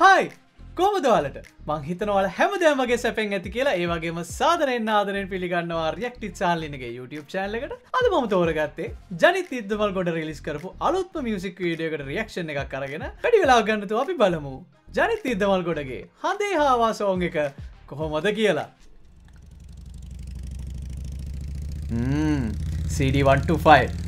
හයි කෝමදවාලට මං හිතනවල හැමදෑම වගේ සැපෙන් ඇති කියලා. ඒවගේම සාධනයෙන් ආදරෙන් පිළිගන්නවා රියක්ටි චාල්ලිනගේ YouTube චෑල්ලකට අද මම තෝරගත්තේ ජනිත ඉදමල් ගොඩ රිලිස් කරපු අලුත්ම මියසික් වීඩියකට රියක්ෂණ එකක් කරගෙන වැඩි වෙලා ගන්නතු අපි බලමු. ජනිත ඉදමල් ගොඩගේ හදේ හාවා සෝං එක කොහොමද කියලා. CD125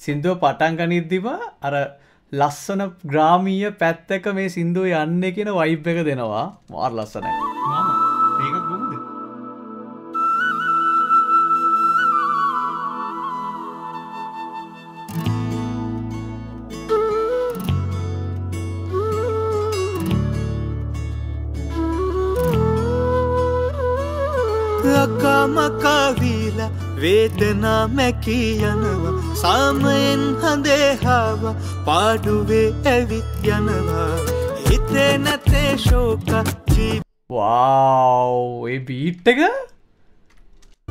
සින්දුව පටන්ගනිද්දිම අර ලස්සන ග්‍රාමීය පැත්තක මේ සින්දුව යන්න කියෙන වයිබ් එක දෙනවා. මාර් ලස්සනයි. අකාමකාවීල වේදනා මැකී යනවා. සාමයෙන් හඳේහාව පාඩුවේ ඇවිත් යනවා. හිතේ නැතේ ශෝක ජී වව් ඒ බීට් එක?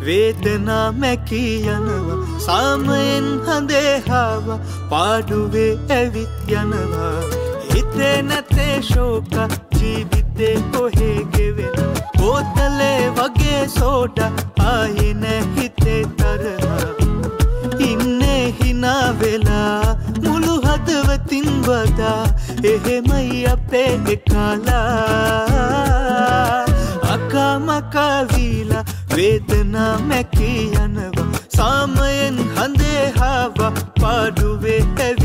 වේදනා මැකී යනවා. සාමයෙන් හඳේහාව පාඩුවේ ඇවිත් යනවා. හිතේ නැතේ ශෝක ජීවිතේ කොහේ ගෙවෙන? බෝතලේ වගේ සෝඩ ආයෙ නැහිතේ තරහා ඉන්නේ හිනා වෙලා මුළු හදවතින් වදා. එහෙමයි අපේ එකලා. අකාමකාවීලා වේදනා මැකී යනවා. සාමයෙන් හඳේහාව පාඩුවේ ඇවිත්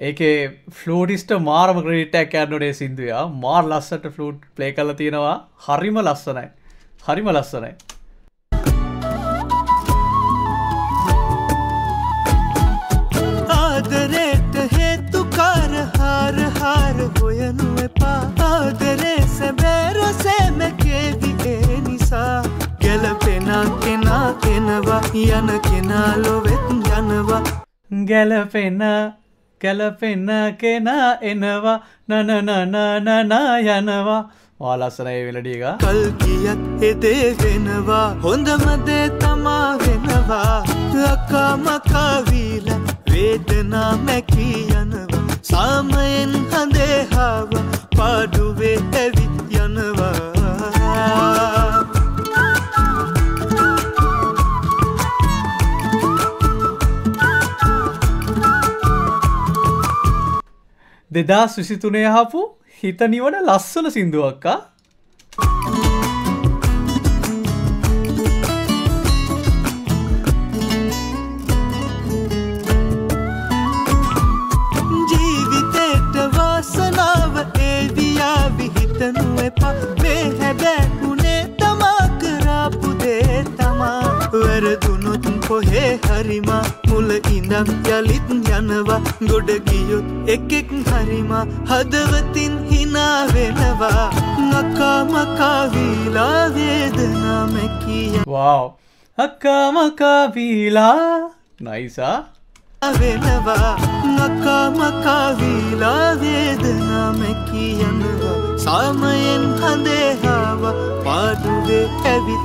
ඒකේ ෆලෝටිස්ට මාරම ක්‍රටක් ඇන්නොඩේ සිින්දුවයා මාර් ලස්සට ෆලුට් ප්ලේ කල තියෙනවා. හරිම ලස්සනයි. හරිම ලස්සනයි. ආදරේට හේතුකාර හාර හාර හොයනු එපා. ආදරේ සැබෑරසෑමකේවි ඒ නිසා. ගැලපෙනා කෙනා කෙනවා යන කෙනා ලොවෙත් යනවා. ගැලපෙන්න ගැලපෙන්න කෙනා එනවා. නනනනනනා යනවා. වා ලස්සනයි වෙලඩියක කල් කියත් එදේ වෙනවා. හොඳමදේ තමා වෙනවා. අකාමකාවීල වේදනා මැකී දෙදා සුසිතුනය හපු හිත නිවන ලස්සන සිින්දුවක්කා ජීවිතේට වාසනාව ඒවියා විහිතනු එපා මේ හැබැකුණේ තමා කරාපු දේ තමා. වැරදුනොත් කොහේ හරිමා. මුල ඉඳම් යළිත් යනවා ගොඩගියොත් එකෙක් හරිමා හදවතින් හිනා වෙනවා. නකාමකාවීලා වේදනා මැකිය. වව් අක්කාමකාවීලා නයිසා වෙනවා. වේදනා මැකී යනවා සාමයෙන් හඳේහාව පාඩුවේ ඇවිත්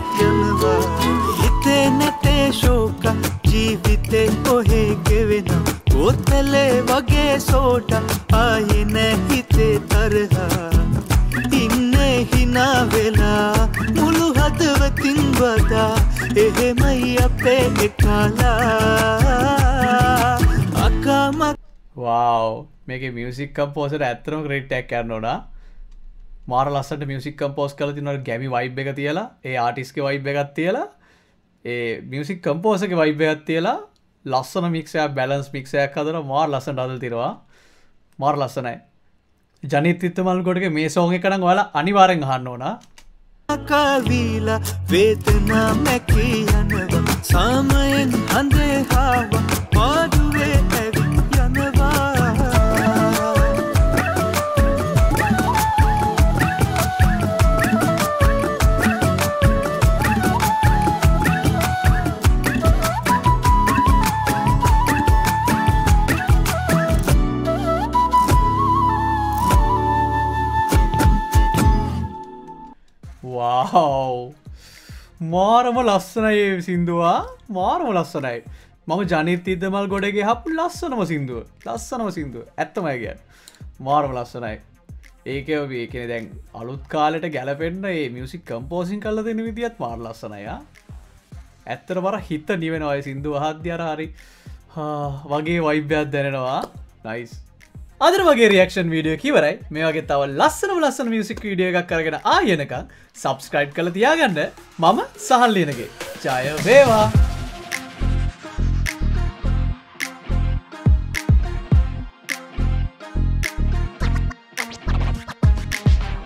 බෝතලේ වගේ සෝට ආයෙ නැහිතේ තරහා. ඉන්නේ හිනා වෙලා මුළු හදවතින් වදා එහෙමයි අපේ එකලා. අකාමක් වව් මේක මියසික් කම්පෝසට ඇත්තරම ක්‍රේට්ටක් කරන්න ඕනා මාර ලස්සට මියසික් කම්පෝස් කල තිනට ගැමි වයිබ් එක තියලා ඒ ආටිස්ක වයිබ් එකත් තියලා ඒ මියසික් කම්පෝසක වයිබ් එකත් තියලා ලස්සන මික්ෂය බැලන්ස් මික්ෂයක් හදර මාර් ලස්සට අදල් තිරවා මාර් ලස්සනයි. ජනිතත්තුමල් ගොඩක මේ සෝග කරන වල අනිවාරෙන් හන්න ඕන. කාවීලා වේතනා මැකී මාරම ලස්සනයි සිින්දවා. මාරම ලස්සනයි. මම ජනිත ඉදමල් ගොඩගේ හපු ලස්සනම සිින්දුව. ලස්සනම සිින්දුව. ඇත්තමයි කිය මාරම ලස්සනයි. ඒක ඒකෙන දැන් අලුත් කාලට ගැලපෙන්න්න ඒ මියසික් කම්පෝසින් කල්ල දෙන විදිත් මාර ලස්සනයා ඇත්තර බර හිත නිවෙන ඔය සිින්දුව. හද්‍යර හරි. වගේ වයිබ්‍යත් දැනෙනවා. නයිස් අදර වගේ රියක්ෂන් වීඩියෝ කිවරයි මේ වගේ තව ලස්සනම ලස්සන මියසික් වීඩිය එකක් කරගෙන ආයනක සබස්ක්‍රයිබ් කළ තියාගන්න. මම සහල්ලියනගේ ජය වේවා!